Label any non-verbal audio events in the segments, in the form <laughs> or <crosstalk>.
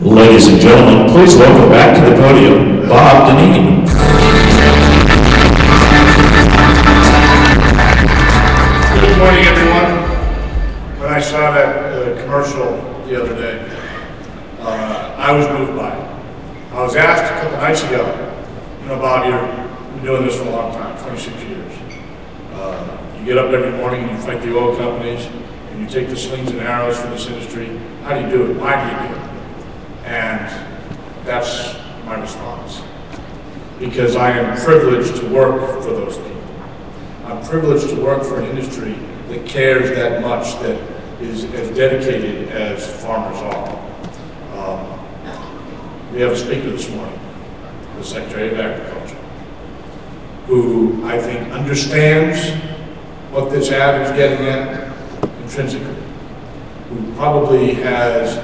Ladies and gentlemen, please welcome back to the podium, Bob Dinneen. Good morning, everyone. When I saw that uh, commercial the other day, uh, I was moved by it. I was asked a couple nights ago, you know, Bob, you've been doing this for a long time, 26 years. Uh, You get up every morning and you fight the oil companies, and you take the slings and arrows for this industry. How do you do it? Why do you do it? And that's my response. Because I am privileged to work for those people. I'm privileged to work for an industry that cares that much, that is as dedicated as farmers are. Um, We have a speaker this morning, the Secretary of Agriculture, who I think understands what this ad is getting at intrinsically, who probably has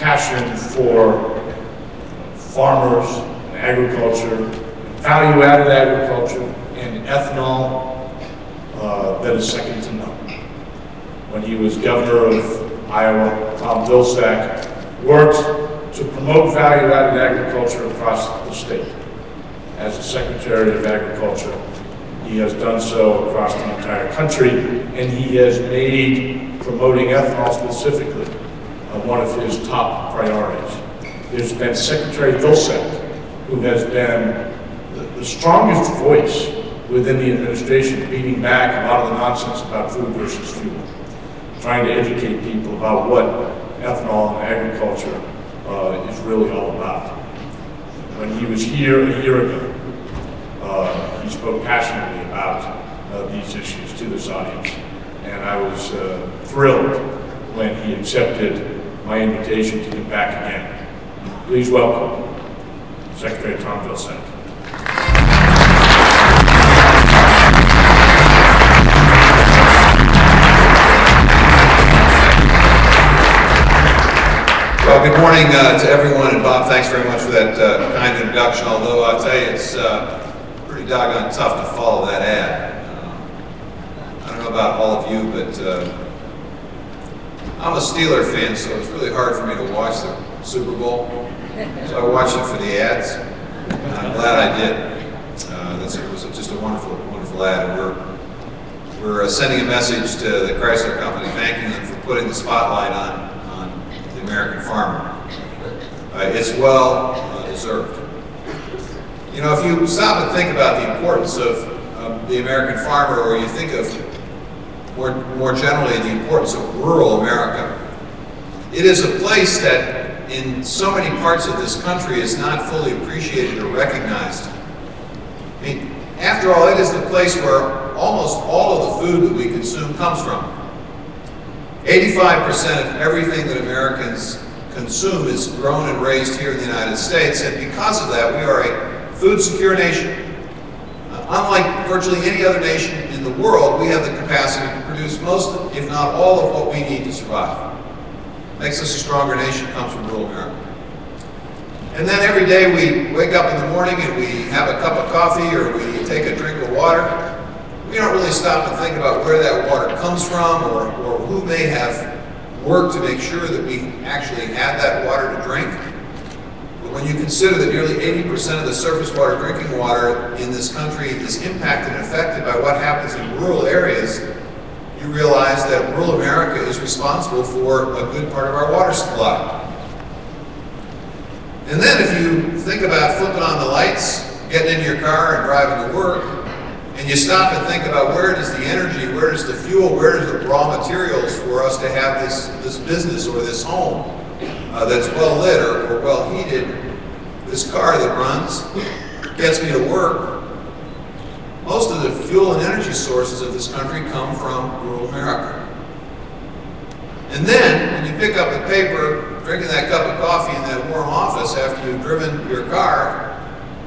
passion for farmers and agriculture, value-added agriculture, and ethanol uh, that is second to none. When he was governor of Iowa, Tom Vilsack worked to promote value-added agriculture across the state. As the Secretary of Agriculture, he has done so across the entire country, and he has made promoting ethanol specifically one of his top priorities. There's been Secretary Vilsack, who has been the- strongest voice within the administration, beating back a lot of the nonsense about food versus fuel, trying to educate people about what ethanol and agriculture uh, is really all about. When he was here a year ago, uh, he spoke passionately about uh, these issues to this audience. And I was uh, thrilled when he accepted my invitation to come back again. Please welcome Secretary Tom Vilsack. Well, good morning uh, to everyone, and Bob, thanks very much for that uh, kind introduction, although I'll tell you, it's uh, pretty doggone tough to follow that ad. Uh, I don't know about all of you, but uh, I'm a Steeler fan, so it's really hard for me to watch the Super Bowl. So I watched it for the ads, and I'm glad I did. Uh, that's, it was just a wonderful, wonderful ad, and we're we're uh, sending a message to the Chrysler Company, thanking them for putting the spotlight on, on the American farmer. Uh, it's well uh, deserved. You know, if you stop and think about the importance of um, the American farmer, or you think of more, more generally the importance of rural America, it is a place that in so many parts of this country is not fully appreciated or recognized. I mean, after all, it is the place where almost all of the food that we consume comes from. 85% of everything that Americans consume is grown and raised here in the United States, and because of that, we are a food secure nation. Uh, unlike virtually any other nation in the world, we have the capacity produce most, if not all, of what we need to survive. Makes us a stronger nation comes from rural America. And then every day we wake up in the morning and we have a cup of coffee or we take a drink of water. We don't really stop and think about where that water comes from or, or who may have worked to make sure that we actually had that water to drink. But when you consider that nearly 80% of the surface water drinking water in this country is impacted and affected by what happens in rural areas, you realize that rural America is responsible for a good part of our water supply. And then if you think about flipping on the lights, getting in your car and driving to work, and you stop and think about where does the energy, where does the fuel, where does the raw materials for us to have this, this business or this home uh, that's well lit or, or well heated, this car that runs, gets me to work, most of the fuel and energy sources of this country come from rural America. And then, when you pick up the paper, drinking that cup of coffee in that warm office after you've driven your car,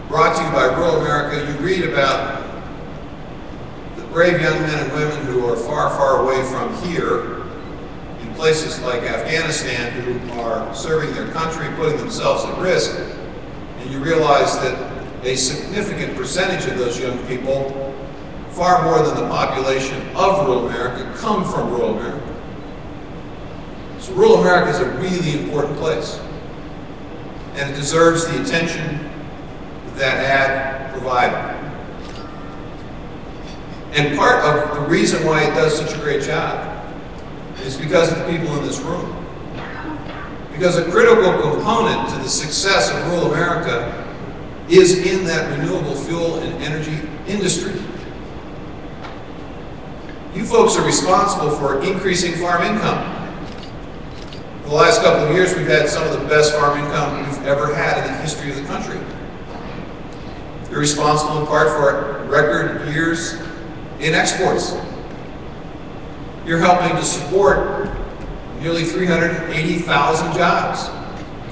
brought to you by rural America, you read about the brave young men and women who are far, far away from here, in places like Afghanistan, who are serving their country, putting themselves at risk, and you realize that a significant percentage of those young people, far more than the population of rural America, come from rural America. So rural America is a really important place. and it deserves the attention that ad provided. And part of the reason why it does such a great job is because of the people in this room. Because a critical component to the success of rural America is in that renewable fuel and energy industry. You folks are responsible for increasing farm income. For the last couple of years, we've had some of the best farm income we've ever had in the history of the country. You're responsible in part for record years in exports. You're helping to support nearly 380,000 jobs.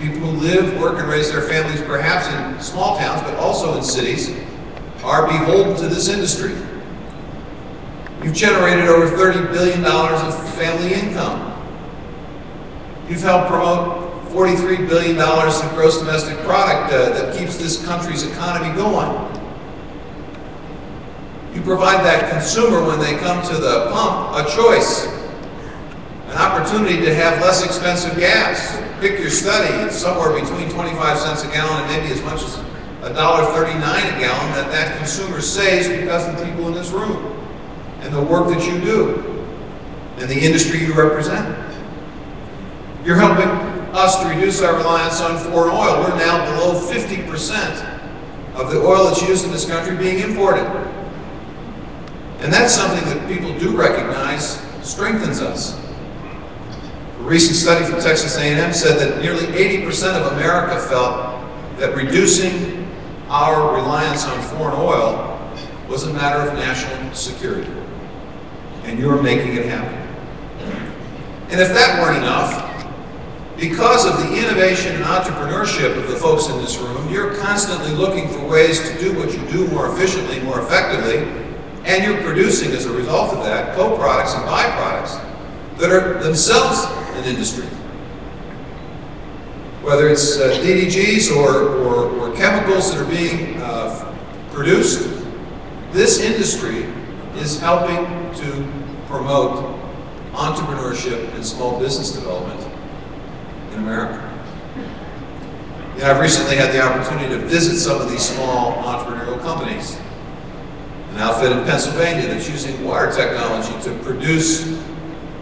People who live, work, and raise their families perhaps in small towns, but also in cities, are beholden to this industry. You've generated over $30 billion of family income. You've helped promote $43 billion of gross domestic product uh, that keeps this country's economy going. You provide that consumer when they come to the pump a choice, an opportunity to have less expensive gas. Pick your study, it's somewhere between 25 cents a gallon and maybe as much as $1.39 a gallon that that consumer saves because of the people in this room and the work that you do and the industry you represent. You're helping us to reduce our reliance on foreign oil. We're now below 50% of the oil that's used in this country being imported. And that's something that people do recognize strengthens us. A recent study from Texas A&M said that nearly 80% of America felt that reducing our reliance on foreign oil was a matter of national security. And you're making it happen. And if that weren't enough, because of the innovation and entrepreneurship of the folks in this room, you're constantly looking for ways to do what you do more efficiently, more effectively, and you're producing, as a result of that, co-products and byproducts that are themselves an industry. Whether it's uh, DDGs or, or, or, chemicals that are being uh, produced, this industry is helping to promote entrepreneurship and small business development in America. You know, I've recently had the opportunity to visit some of these small entrepreneurial companies an outfit in Pennsylvania that's using wire technology to produce,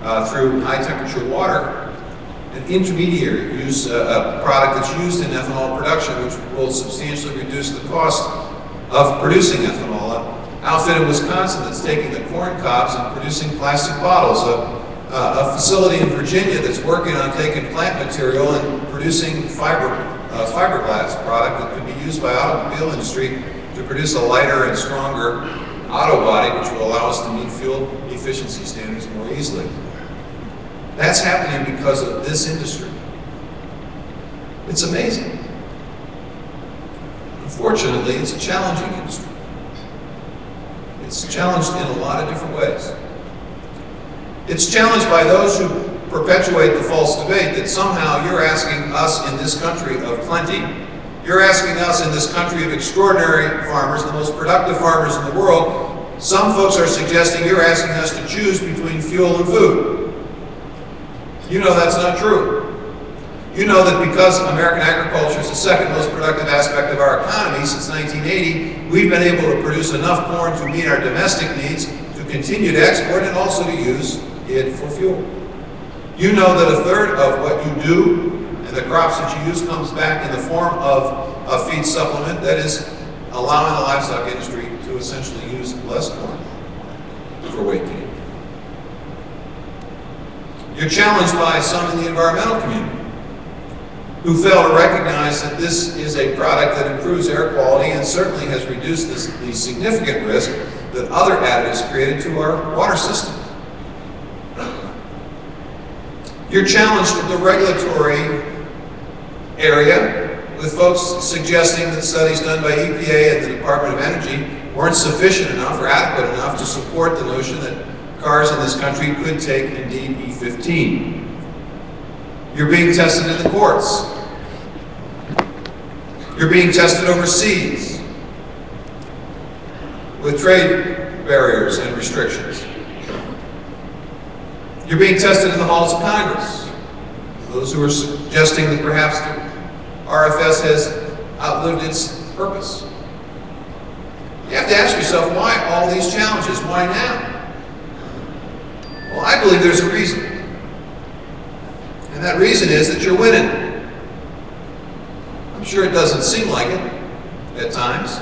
uh, through high temperature water, an intermediary use uh, a product that's used in ethanol production, which will substantially reduce the cost of producing ethanol. An outfit in Wisconsin that's taking the corn cobs and producing plastic bottles. A, uh, a facility in Virginia that's working on taking plant material and producing fiber, uh, fiberglass product that could be used by automobile industry to produce a lighter and stronger auto body, which will allow us to meet fuel efficiency standards more easily. That's happening because of this industry. It's amazing. Unfortunately, it's a challenging industry. It's challenged in a lot of different ways. It's challenged by those who perpetuate the false debate that somehow you're asking us in this country of plenty you're asking us in this country of extraordinary farmers, the most productive farmers in the world, some folks are suggesting you're asking us to choose between fuel and food. You know that's not true. You know that because American agriculture is the second most productive aspect of our economy since 1980, we've been able to produce enough corn to meet our domestic needs, to continue to export, and also to use it for fuel. You know that a third of what you do and the crops that you use comes back in the form of a feed supplement that is allowing the livestock industry to essentially use less corn for weight gain. You're challenged by some in the environmental community who fail to recognize that this is a product that improves air quality and certainly has reduced this, the significant risk that other additives created to our water system. You're challenged with the regulatory area with folks suggesting that studies done by EPA and the Department of Energy weren't sufficient enough or adequate enough to support the notion that cars in this country could take indeed E15. You're being tested in the courts. You're being tested overseas with trade barriers and restrictions. You're being tested in the halls of Congress. Those who are suggesting that perhaps the RFS has outlived its purpose. You have to ask yourself, why all these challenges? Why now? Well, I believe there's a reason. And that reason is that you're winning. I'm sure it doesn't seem like it at times.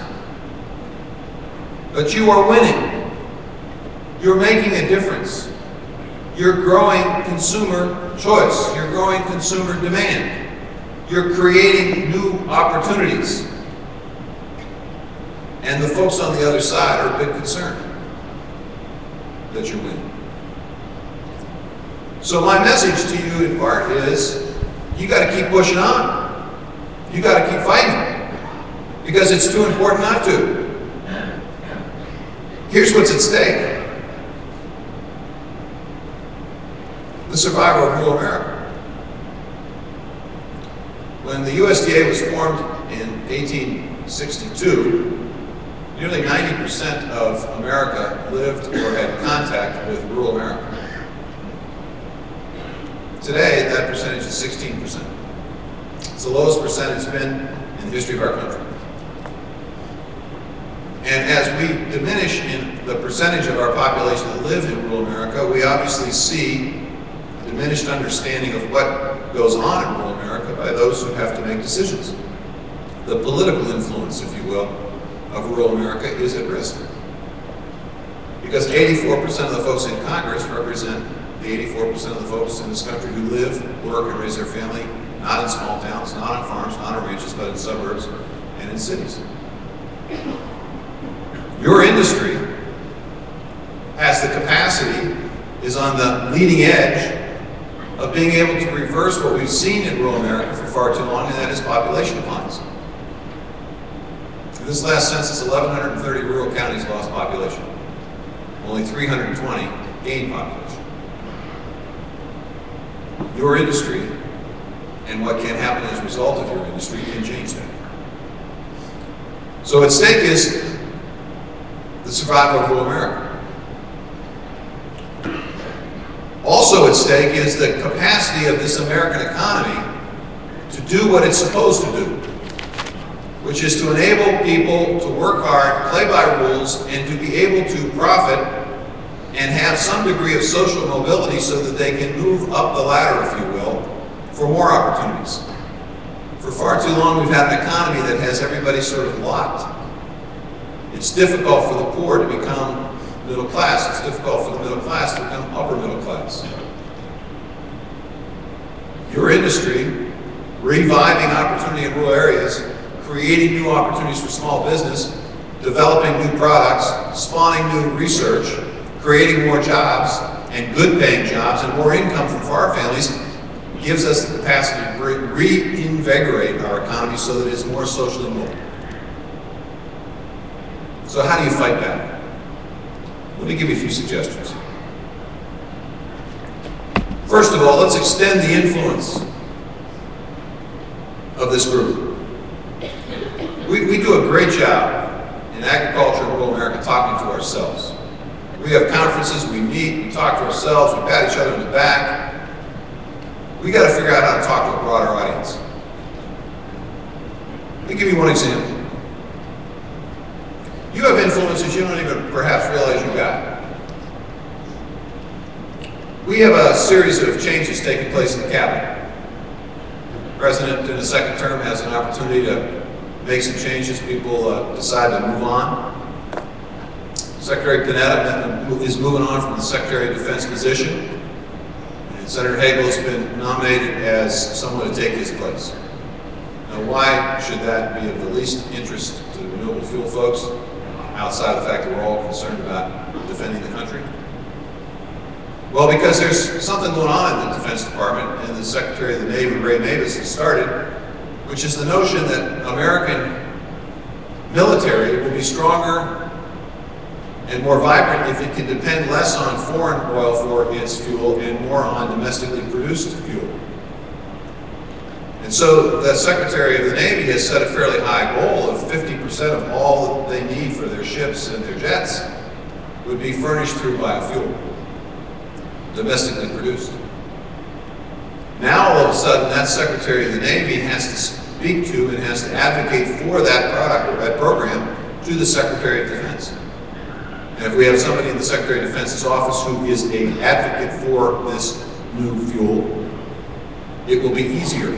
But you are winning. You're making a difference. You're growing consumer choice. You're growing consumer demand. You're creating new opportunities. And the folks on the other side are a bit concerned that you're winning. So my message to you in part is you got to keep pushing on. You got to keep fighting because it's too important not to. Here's what's at stake. The survival of rural America. When the USDA was formed in 1862, nearly 90% of America lived or had contact with rural America. Today, that percentage is 16%. It's the lowest percent it's been in the history of our country. And as we diminish in the percentage of our population that live in rural America, we obviously see a diminished understanding of what goes on in rural America by those who have to make decisions. The political influence, if you will, of rural America is at risk. Because 84% of the folks in Congress represent 84% of the folks in this country who live, work, and raise their family not in small towns, not on farms, not on ranches, but in suburbs and in cities. Your industry has the capacity, is on the leading edge of being able to reverse what we've seen in rural America for far too long, and that is population declines. In this last census, 1,130 rural counties lost population. Only 320 gained population. Your industry and what can happen as a result of your industry can change that. So at stake is the survival of rural America. Also at stake is the capacity of this American economy to do what it's supposed to do, which is to enable people to work hard, play by rules, and to be able to profit and have some degree of social mobility so that they can move up the ladder, if you will, for more opportunities. For far too long, we've had an economy that has everybody sort of locked. It's difficult for the poor to become middle class. It's difficult for the middle class to become upper middle class. Your industry, reviving opportunity in rural areas, creating new opportunities for small business, developing new products, spawning new research, creating more jobs and good paying jobs and more income for farm families gives us the capacity to reinvigorate our economy so that it's more socially mobile. So how do you fight back? Let me give you a few suggestions. First of all, let's extend the influence of this group. We, we do a great job in agriculture in rural America talking to ourselves. We have conferences, we meet, we talk to ourselves, we pat each other in the back. We got to figure out how to talk to a broader audience. Let me give you one example. You have influences you don't even perhaps realize you've got. We have a series of changes taking place in the cabinet. The president in the second term has an opportunity to make some changes. People uh, decide to move on. Secretary Panetta is moving on from the Secretary of Defense position. And Senator Hagel has been nominated as someone to take his place. Now, why should that be of the least interest to the renewable fuel folks, outside of the fact that we're all concerned about defending the country? Well, because there's something going on in the Defense Department, and the Secretary of the Navy, Ray Mabus, has started, which is the notion that American military will be stronger and more vibrant if it can depend less on foreign oil for its fuel and more on domestically produced fuel. And so the Secretary of the Navy has set a fairly high goal of 50% of all that they need for their ships and their jets would be furnished through biofuel, domestically produced. Now, all of a sudden, that Secretary of the Navy has to speak to and has to advocate for that product or that program to the Secretary of Defense. And if we have somebody in the Secretary of Defense's office who is a advocate for this new fuel, it will be easier.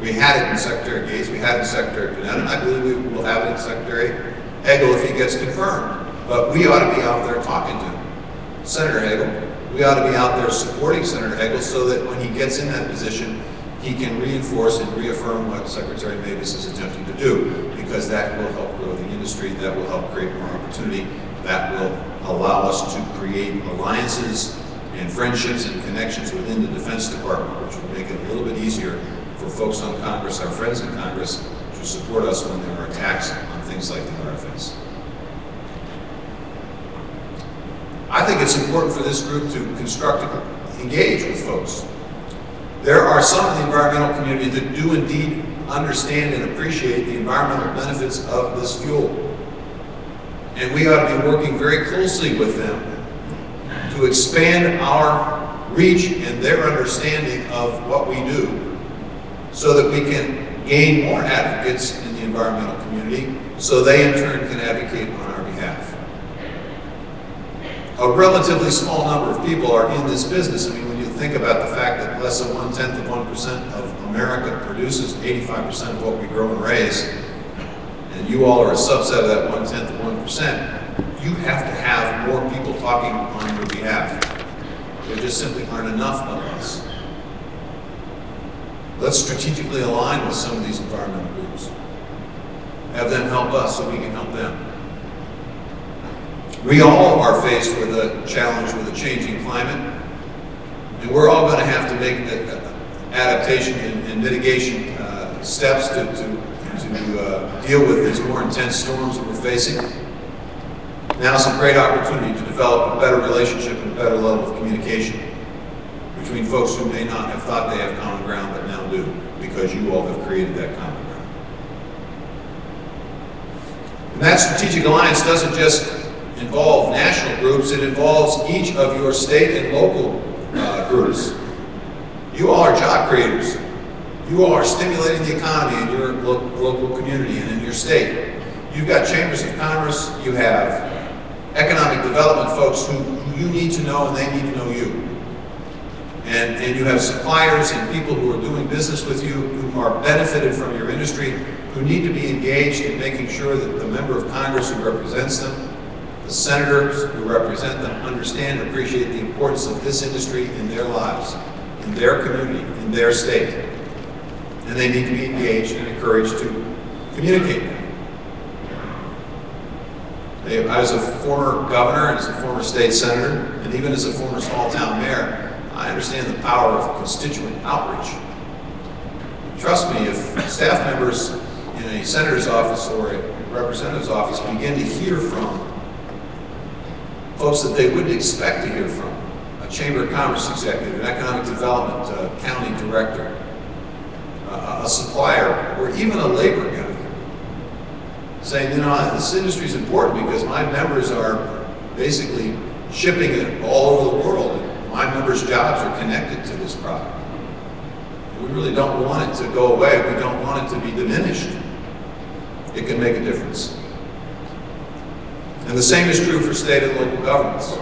We had it in Secretary Gates, we had it in Secretary Panetta, I believe we will have it in Secretary Hagel if he gets confirmed. But we ought to be out there talking to. Senator Hagel, we ought to be out there supporting Senator Hagel so that when he gets in that position, he can reinforce and reaffirm what Secretary Mabus is attempting to do, because that will help grow the industry, that will help create more opportunity, that will allow us to create alliances and friendships and connections within the Defense Department, which will make it a little bit easier for folks on Congress, our friends in Congress, to support us when there are attacks on things like the RFS. I think it's important for this group to constructively engage with folks. There are some in the environmental community that do indeed understand and appreciate the environmental benefits of this fuel. And we ought to be working very closely with them to expand our reach and their understanding of what we do so that we can gain more advocates in the environmental community so they in turn can advocate on a relatively small number of people are in this business. I mean, when you think about the fact that less than one-tenth of 1% of America produces 85% of what we grow and raise, and you all are a subset of that one-tenth of 1%, you have to have more people talking on your behalf. There just simply aren't enough of us. Let's strategically align with some of these environmental groups. Have them help us so we can help them. We all are faced with a challenge with a changing climate, and we're all going to have to make the adaptation and, and mitigation uh, steps to, to, to uh, deal with these more intense storms that we're facing. Now is a great opportunity to develop a better relationship and a better level of communication between folks who may not have thought they have common ground but now do because you all have created that common ground. And that strategic alliance doesn't just involve national groups, it involves each of your state and local uh, groups. You are job creators. You are stimulating the economy in your lo local community and in your state. You've got chambers of commerce, you have economic development folks who, who you need to know and they need to know you. And, and you have suppliers and people who are doing business with you who are benefited from your industry, who need to be engaged in making sure that the member of Congress who represents them the senators who represent them understand and appreciate the importance of this industry in their lives, in their community, in their state. And they need to be engaged and encouraged to communicate that. I was a former governor and as a former state senator, and even as a former small town mayor, I understand the power of constituent outreach. Trust me, if staff members in a senator's office or a representative's office begin to hear from folks that they wouldn't expect to hear from. A Chamber of Commerce executive, an economic development uh, county director, uh, a supplier, or even a labor guy. Saying, you know, this industry is important because my members are basically shipping it all over the world. And my members' jobs are connected to this product. We really don't want it to go away. We don't want it to be diminished. It can make a difference. And the same is true for state and local governments.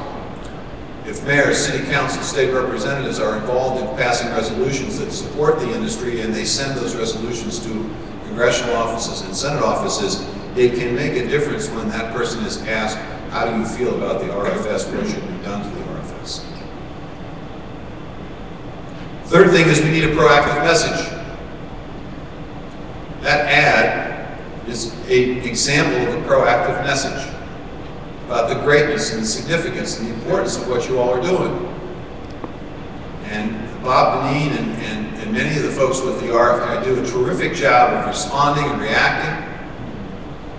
If mayors, city council, state representatives are involved in passing resolutions that support the industry and they send those resolutions to congressional offices and senate offices, it can make a difference when that person is asked, how do you feel about the RFS, what should be done to the RFS? Third thing is we need a proactive message. That ad is an example of a proactive message about the greatness and the significance and the importance of what you all are doing. And Bob Dinneen and, and, and many of the folks with the RFA do a terrific job of responding and reacting.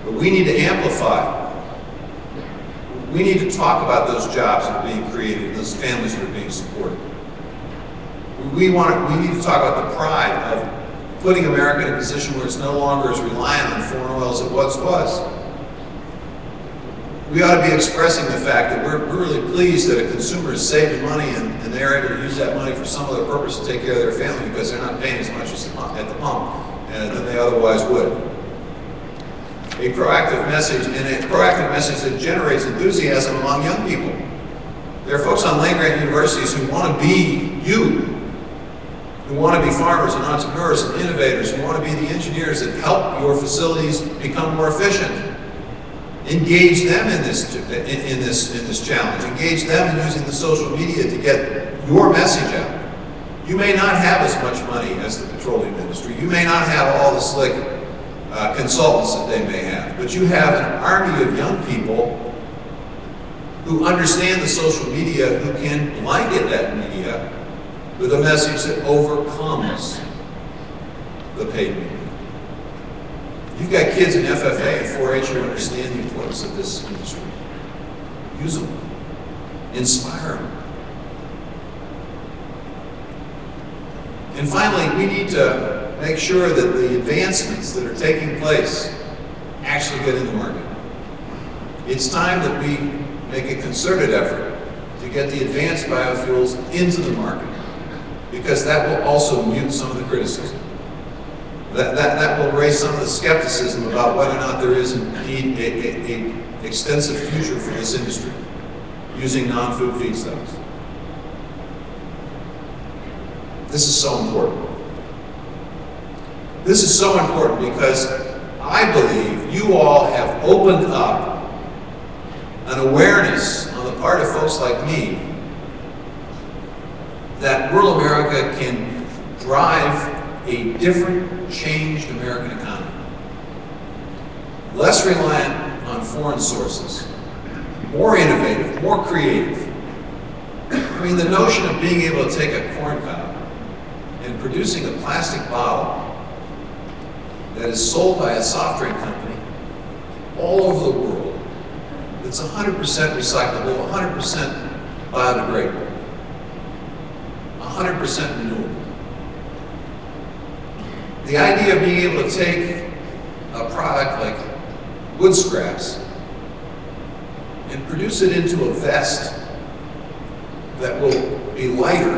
But we need to amplify. We need to talk about those jobs that are being created, those families that are being supported. We, want we need to talk about the pride of putting America in a position where it's no longer as reliant on foreign oil as it once was we ought to be expressing the fact that we're, we're really pleased that a consumer is saving money and, and they're able to use that money for some other purpose to take care of their family because they're not paying as much as the pump, at the pump uh, than they otherwise would. A proactive message, and a proactive message that generates enthusiasm among young people. There are folks on land-grant universities who want to be you, who want to be farmers and entrepreneurs and innovators, who want to be the engineers that help your facilities become more efficient. Engage them in this, in, in this, in this challenge. Engage them in using the social media to get your message out. You may not have as much money as the petroleum industry. You may not have all the slick uh, consultants that they may have, but you have an army of young people who understand the social media, who can blanket that media with a message that overcomes the paid media. You've got kids in FFA and 4-H who understand the importance of this industry. Use them. Inspire them. And finally, we need to make sure that the advancements that are taking place actually get in the market. It's time that we make a concerted effort to get the advanced biofuels into the market because that will also mute some of the criticism. That, that, that will raise some of the skepticism about whether or not there is indeed a, a, a extensive future for this industry using non-food feedstocks. This is so important. This is so important because I believe you all have opened up an awareness on the part of folks like me that rural America can drive a different, changed American economy. Less reliant on foreign sources, more innovative, more creative. I mean, the notion of being able to take a corn cob and producing a plastic bottle that is sold by a soft drink company all over the world that's 100% recyclable, 100% biodegradable, 100% renewable. The idea of being able to take a product like wood scraps and produce it into a vest that will be lighter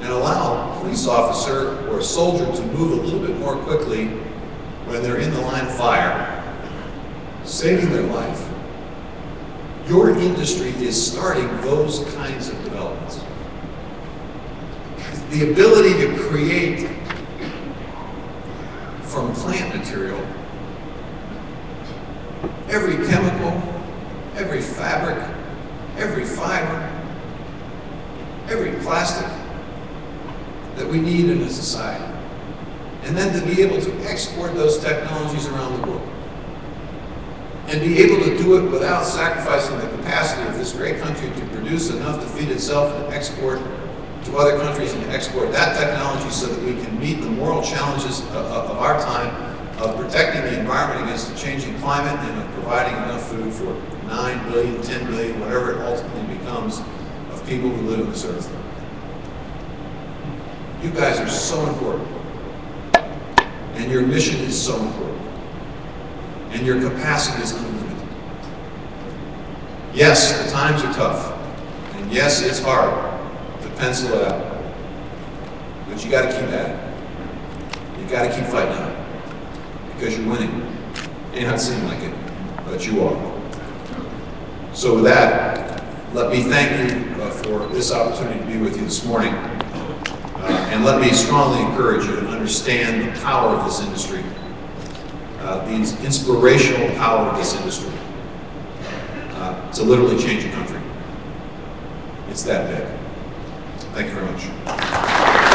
and allow a police officer or a soldier to move a little bit more quickly when they're in the line of fire, saving their life. Your industry is starting those kinds of developments. The ability to create from plant material every chemical, every fabric, every fiber, every plastic that we need in a society. And then to be able to export those technologies around the world. And be able to do it without sacrificing the capacity of this great country to produce enough to feed itself and export to other countries and export that technology so that we can meet the moral challenges of, of our time of protecting the environment against the changing climate and of providing enough food for 9 billion, 10 billion, whatever it ultimately becomes of people who live on this earth. You guys are so important. And your mission is so important. And your capacity is unlimited. Yes, the times are tough. And yes, it's hard pencil it out. But you got to keep at it. You got to keep fighting. Because you're winning. It may not seem like it, but you are. So with that, let me thank you uh, for this opportunity to be with you this morning. Uh, and let me strongly encourage you to understand the power of this industry, uh, the inspirational power of this industry uh, to literally change a country. It's that big. Thank you very much.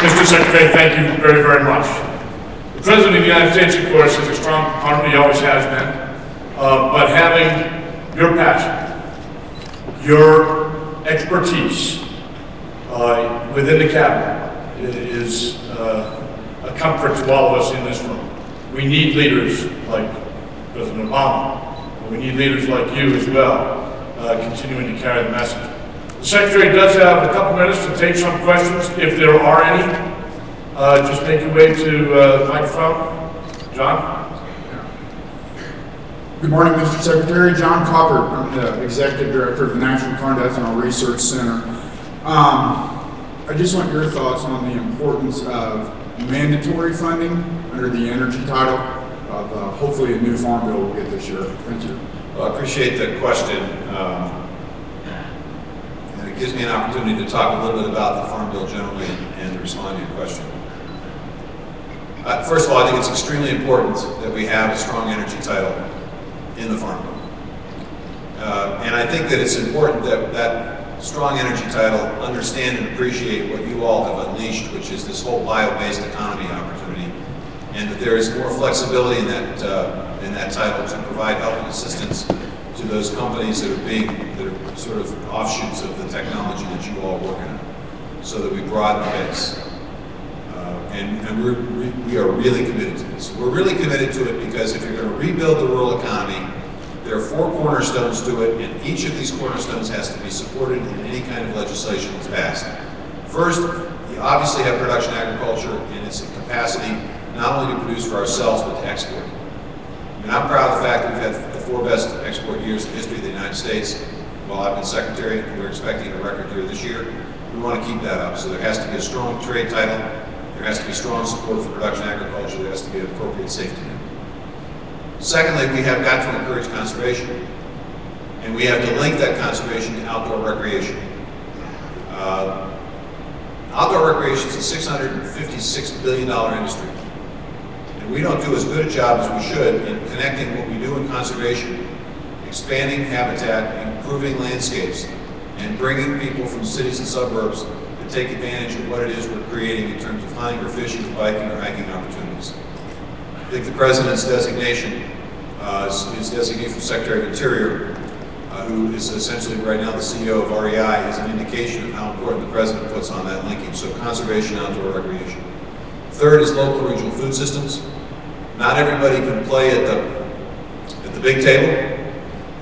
Mr. Secretary, thank you very, very much. The President of the United States, of course, is a strong proponent, he always has been, uh, but having your passion, your expertise uh, within the cabinet is uh, a comfort to all of us in this room. We need leaders like President Obama, but we need leaders like you as well, uh, continuing to carry the message. The Secretary does have a couple minutes to take some questions, if there are any. Uh, Just make your way to uh, the microphone. John? Good morning, Mr. Secretary. John Caupert, I'm the Executive Director of the National Corn-to-Ethanol Research Center. Um, I just want your thoughts on the importance of mandatory funding under the energy title of uh, hopefully a new farm bill we'll get this year. Thank you. Well, I appreciate the question. um, And it gives me an opportunity to talk a little bit about the Farm Bill generally and and respond to your question. Uh, First of all, I think it's extremely important that we have a strong energy title in the Farm Bill. Uh, And I think that it's important that that strong energy title understand and appreciate what you all have unleashed, which is this whole bio-based economy opportunity, and that there is more flexibility in that, uh, in that title to provide help and assistance to those companies that are being, that are sort of offshoots of the technology that you all are working on, so that we broaden the base. And, and we're, we- are really committed to this. We're really committed to it because if you're going to rebuild the rural economy, there are four cornerstones to it, and each of these cornerstones has to be supported in any kind of legislation that's passed. First, you obviously have production agriculture in its capacity not only to produce for ourselves, but to export. And I'm proud of the fact that we've had the four best export years in the history of the United States. While I've been secretary, and we're expecting a record year this year. We want to keep that up. So there has to be a strong trade title, there has to be strong support for production agriculture, there has to be an appropriate safety net. Secondly, we have got to encourage conservation. And we have to link that conservation to outdoor recreation. Uh, Outdoor recreation is a $656 billion industry. And we don't do as good a job as we should in connecting what we do in conservation, expanding habitat, improving landscapes, and bringing people from cities and suburbs take advantage of what it is we're creating in terms of hunting or fishing, or biking or hiking opportunities. I think the president's designation, uh, is- his designation from Secretary of Interior, uh, who is essentially right now the CEO of REI, is an indication of how important the president puts on that linkage. So conservation, outdoor recreation. Third is local regional food systems. Not everybody can play at the, at the big table.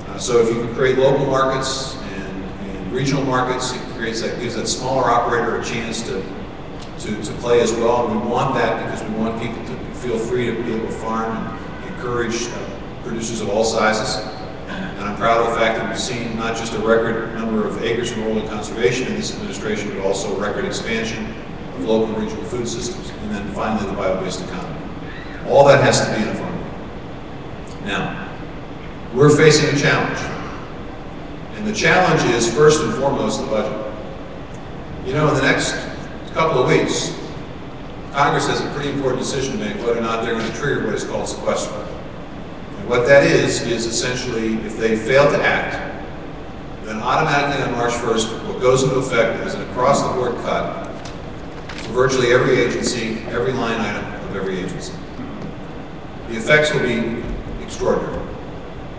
Uh, So if you can create local markets and, and regional markets, creates that, gives that smaller operator a chance to, to, to play as well. And we want that because we want people to feel free to be able to farm and encourage uh, producers of all sizes. And I'm proud of the fact that we've seen not just a record number of acres enrolled in conservation in this administration, but also record expansion of local and regional food systems. And then finally, the bio-based economy. All that has to be in a farm. Now, we're facing a challenge. And the challenge is, first and foremost, the budget. You know, in the next couple of weeks, Congress has a pretty important decision to make whether or not they're going to trigger what is called sequester. And what that is, is essentially if they fail to act, then automatically on March 1st, what goes into effect is an across-the-board cut for virtually every agency, every line item of every agency. The effects will be extraordinary.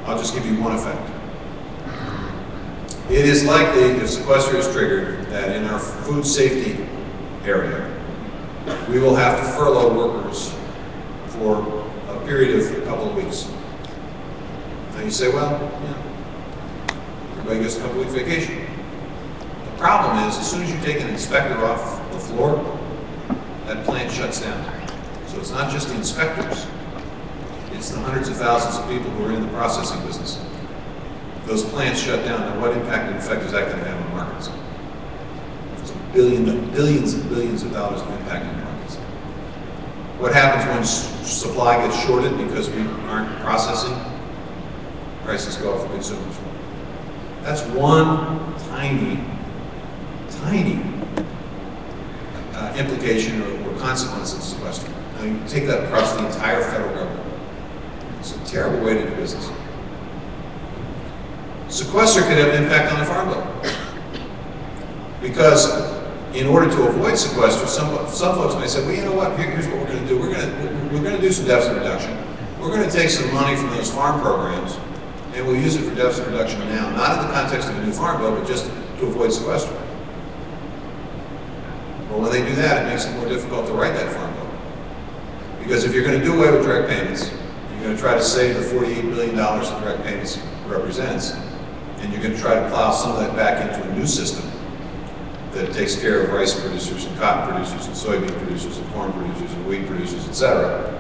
I'll just give you one effect. It is likely, if sequester is triggered, that in our food safety area, we will have to furlough workers for a period of a couple of weeks. And you say, well, yeah, everybody gets a couple weeks vacation. The problem is, as soon as you take an inspector off the floor, that plant shuts down. So it's not just the inspectors, it's the hundreds of thousands of people who are in the processing business. Those plants shut down, and what impact and effect is that going to have on markets? Billion, billions and billions of dollars of impact on markets. What happens when supply gets shorted because we aren't processing? Prices go up for consumers. That's one tiny, tiny uh, implication or or consequence of sequester. Now, you take that across the entire federal government. It's a terrible way to do business. Sequester could have an impact on the farm bill. Because in order to avoid sequester, some, some folks may say, well, you know what, Here- here's what we're gonna do. We're gonna, we're gonna do some deficit reduction. We're gonna take some money from those farm programs, and we'll use it for deficit reduction now, not in the context of a new farm bill, but just to avoid sequester. Well, when they do that, it makes it more difficult to write that farm bill. Because if you're gonna do away with direct payments, you're gonna try to save the forty-eight billion dollars that direct payments represents, and you're gonna try to plow some of that back into a new system, that takes care of rice producers and cotton producers and soybean producers and corn producers and wheat producers, et cetera.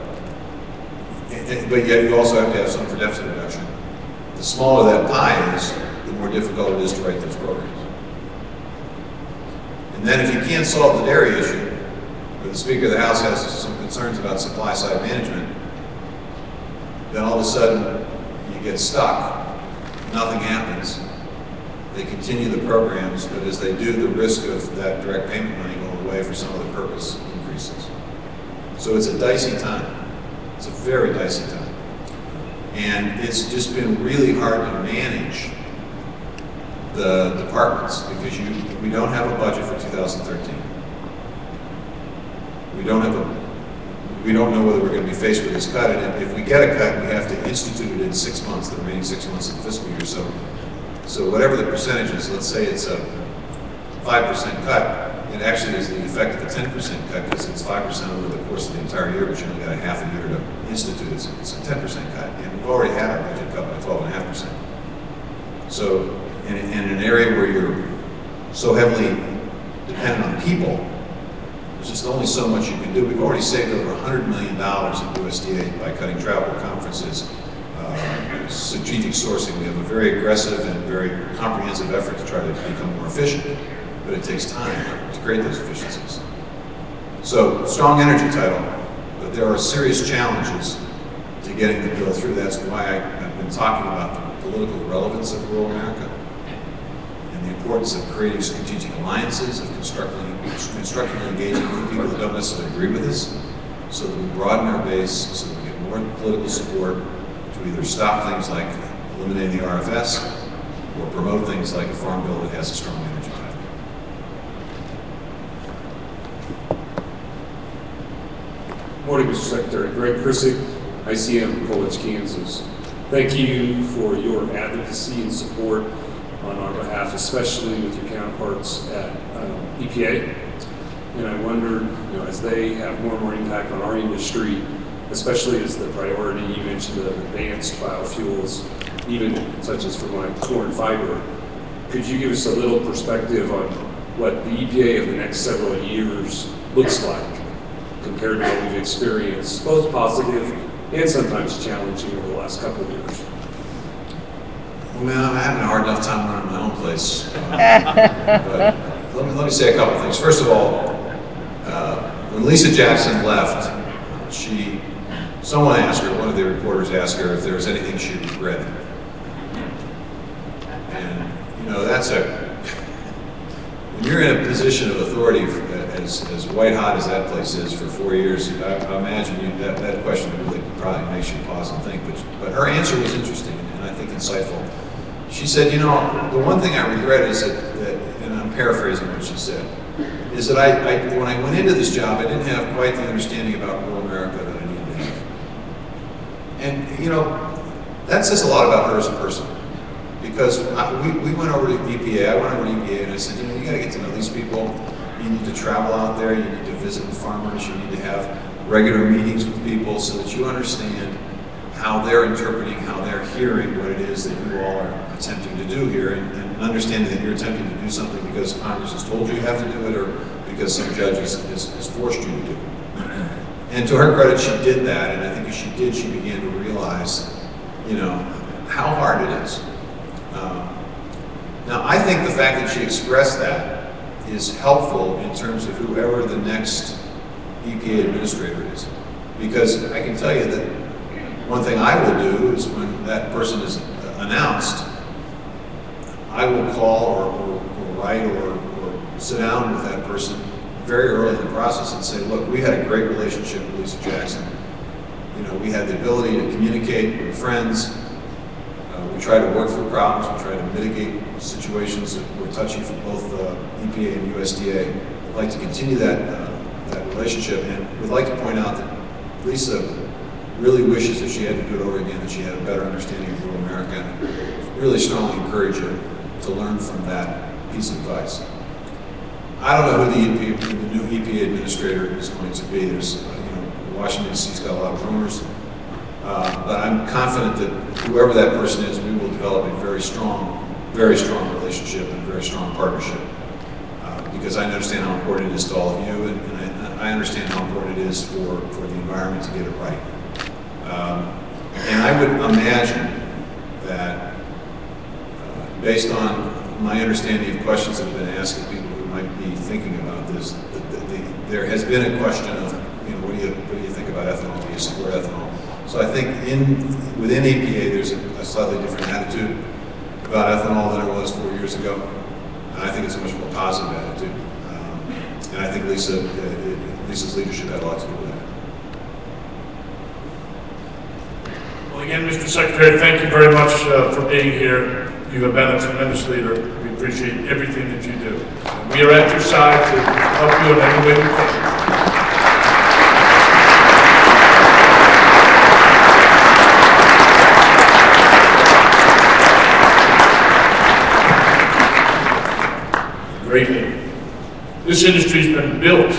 But yet you also have to have some for deficit reduction. The smaller that pie is, the more difficult it is to write those programs. And then if you can't solve the dairy issue, or the Speaker of the House has some concerns about supply side management, then all of a sudden you get stuck, nothing happens. They continue the programs, but as they do, the risk of that direct payment money going away for some other purpose increases. So it's a dicey time. It's a very dicey time. And it's just been really hard to manage the departments because you, we don't have a budget for 2013. We don't have a, we don't know whether we're going to be faced with this cut. And if we get a cut, we have to institute it in six months, the remaining six months of the fiscal year. So, so whatever the percentage is, let's say it's a 5% cut, it actually is the effect of a 10% cut because it's 5% over the course of the entire year, but you only got a half a year to institute. It's, it's a 10% cut. And we've already had our budget cut by 12.5%. So, in, in an area where you're so heavily dependent on people, there's just only so much you can do. We've already saved over $100 million in USDA by cutting travel, conferences, strategic sourcing. We have a very aggressive and very comprehensive effort to try to become more efficient, but it takes time to create those efficiencies. So, strong energy title, but there are serious challenges to getting the bill through. That's why I, I've been talking about the political relevance of rural America and the importance of creating strategic alliances, of constructively, constructively engaging with people who don't necessarily agree with us, so that we broaden our base, so that we get more political support to either stop things like eliminating the RFS or promote things like a farm bill that has a strong energy title. Morning, Mr. Secretary. Greg Krissek, ICM, Colwich, Kansas. Thank you for your advocacy and support on our behalf, especially with your counterparts at um, EPA. And I wonder, you know, as they have more and more impact on our industry, especially as the priority, you mentioned the advanced biofuels, even such as for my corn fiber, could you give us a little perspective on what the EPA of the next several years looks like compared to what we've experienced, both positive and sometimes challenging over the last couple of years? Well, I'm having a hard enough time running my own place. Uh, <laughs> but let me, let me say a couple of things. First of all, uh, when Lisa Jackson left, she, someone asked her, one of the reporters asked her if there was anything she regretted. And, you know, that's a, when you're in a position of authority as, as white hot as that place is for four years, I, I imagine you, that, that question really probably makes you pause and think. But, but her answer was interesting and I think insightful. She said, you know, the one thing I regret is that, that and I'm paraphrasing what she said, is that I, I, when I went into this job, I didn't have quite the understanding about rural America that I needed to have. And, you know, that says a lot about her as a person. Because I, we, we went over to EPA, I went over to EPA and I said, you know, you gotta get to know these people. You need to travel out there, you need to visit with farmers, you need to have regular meetings with people so that you understand how they're interpreting, how they're hearing what it is that you all are attempting to do here, and, and understanding that you're attempting to do something because Congress has told you you have to do it, or because some judge has, has, has forced you to do it. And to her credit, she did that, and I think as she did, she began to realize, you know, how hard it is. Um, now, I think the fact that she expressed that is helpful in terms of whoever the next EPA administrator is. Because I can tell you that one thing I will do is when that person is announced, I will call or, or, or write or, or sit down with that person very early in the process and say, look, we had a great relationship with Lisa Jackson. You know, we had the ability to communicate, we were friends. Uh, we tried to work through problems, we tried to mitigate situations that were touchy for both uh, EPA and USDA. I'd like to continue that, uh, that relationship and we'd like to point out that Lisa really wishes if she had to do it over again, that she had a better understanding of rural America. And really strongly encourage you to learn from that piece of advice. I don't know who the, EP, the new EPA administrator is going to be. There's, uh, you know, Washington D.C.'s got a lot of rumors. Uh, but I'm confident that whoever that person is, we will develop a very strong, very strong relationship and very strong partnership. Uh, because I understand how important it is to all of you, and, and I, I understand how important it is for, for the environment to get it right. Um, and I would imagine that, uh, based on my understanding of questions that have been asked of people might be thinking about this, that the, there has been a question of, you know, what do you, what do you think about ethanol? Do you support ethanol? So I think in, within EPA, there's a, a slightly different attitude about ethanol than there was four years ago. And I think it's a much more positive attitude. Um, and I think Lisa, uh, Lisa's leadership had a lot to do with that. Well, again, Mr. Secretary, thank you very much uh, for being here. You have been a tremendous leader. Appreciate everything that you do. We are at your side to help you in any way we can. Great leader. This industry's been built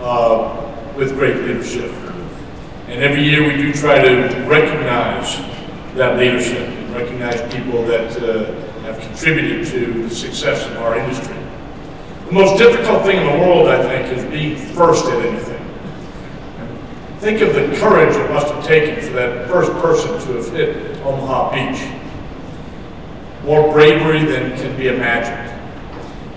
uh, with great leadership. And every year we do try to recognize that leadership and recognize people that uh, contributed to the success of our industry. The most difficult thing in the world, I think, is being first at anything. Think of the courage it must have taken for that first person to have hit Omaha Beach. More bravery than can be imagined.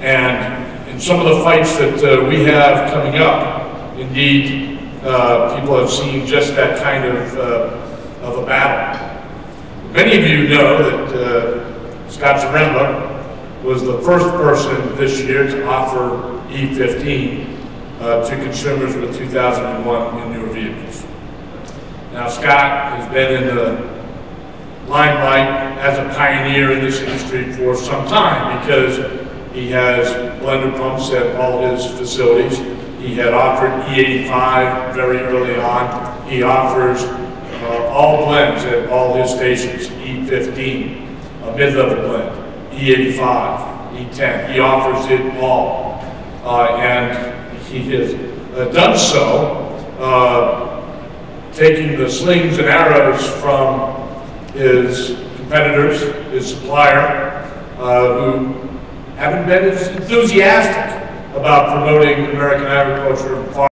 And in some of the fights that uh, we have coming up, indeed, uh, people have seen just that kind of, uh, of a battle. Many of you know that uh, Scott Zaremba was the first person this year to offer E15 uh, to consumers with 2001 and newer vehicles. Now, Scott has been in the limelight as a pioneer in this industry for some time because he has blender pumps at all his facilities. He had offered E85 very early on. He offers uh, all blends at all his stations, E15, mid-level blend, E E85, E10. He offers it all. Uh, and he has uh, done so uh, taking the slings and arrows from his competitors, his supplier, uh, who haven't been as enthusiastic about promoting American agriculture and farming.